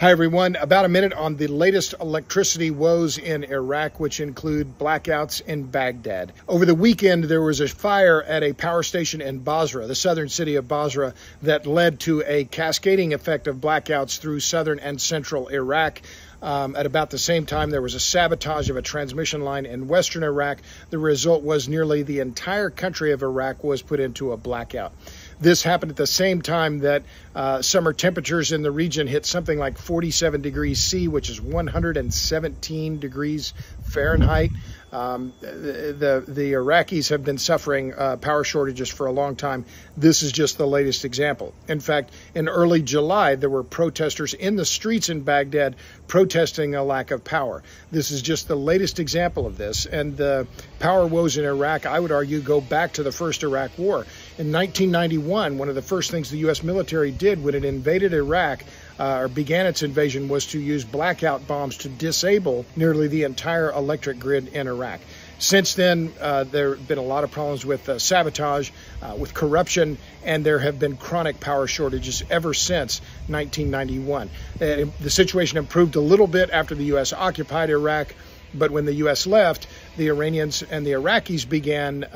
Hi, everyone. About a minute on the latest electricity woes in Iraq, which include blackouts in Baghdad. Over the weekend, there was a fire at a power station in Basra, the southern city of Basra, that led to a cascading effect of blackouts through southern and central Iraq. Um, at about the same time, there was a sabotage of a transmission line in western Iraq. The result was nearly the entire country of Iraq was put into a blackout. This happened at the same time that uh, summer temperatures in the region hit something like 47 degrees C, which is 117 degrees Fahrenheit. Um, the, the Iraqis have been suffering uh, power shortages for a long time. This is just the latest example. In fact, in early July, there were protesters in the streets in Baghdad protesting a lack of power. This is just the latest example of this. And the power woes in Iraq, I would argue, go back to the first Iraq War. In 1991, one of the first things the U.S. military did when it invaded Iraq uh, or began its invasion was to use blackout bombs to disable nearly the entire electric grid in Iraq. Since then, uh, there have been a lot of problems with uh, sabotage, uh, with corruption, and there have been chronic power shortages ever since 1991. Uh, the situation improved a little bit after the U.S. occupied Iraq. But when the U.S. left, the Iranians and the Iraqis began uh,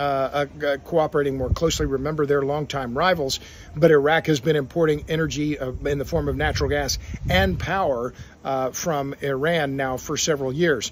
uh, uh, cooperating more closely. Remember, they're longtime rivals, but Iraq has been importing energy uh, in the form of natural gas and power uh, from Iran now for several years.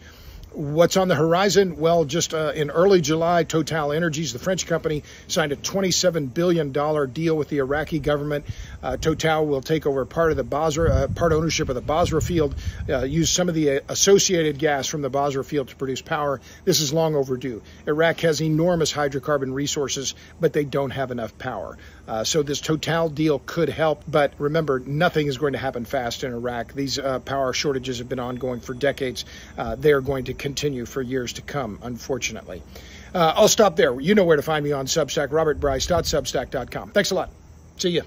What's on the horizon? Well, just uh, in early July, Total Energies, the French company, signed a $27 billion deal with the Iraqi government. Uh, Total will take over part of the Basra, uh, part ownership of the Basra field, uh, use some of the uh, associated gas from the Basra field to produce power. This is long overdue. Iraq has enormous hydrocarbon resources, but they don't have enough power. Uh, so this Total deal could help, but remember, nothing is going to happen fast in Iraq. These power shortages have been ongoing for decades. they are going to continue for years to come, unfortunately. Uh, I'll stop there. You know where to find me on Substack, robertbryce.substack.com. Thanks a lot. See you.